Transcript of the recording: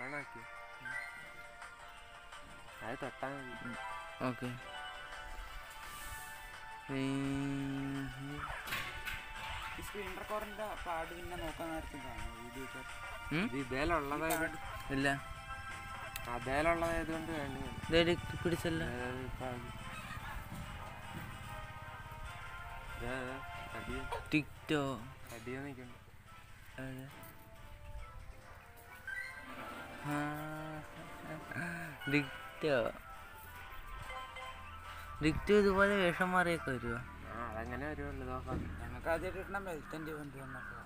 ഓണാക്കി അത് തൊട്ടാ മതി. ഓക്കെ. പാട് പിന്നെ നോക്കാൻ നേരത്തെ ഇല്ല. അതേലുള്ളതായതുകൊണ്ട് വേണ്ടി. പിടിച്ചല്ല. ടിക്ടോ. അടിയ നിൽക്കുന്നു. ഡിക്റ്റോ ഇതുപോലെ വേഷം മാറിയൊക്കെ വരുമോ അതങ്ങനെ വരുമല്ലോ ഞങ്ങൾക്ക് ആദ്യമായിട്ട് കിട്ടണം വെൽറ്റന്റെ വണ്ടി വന്നപ്പോൾ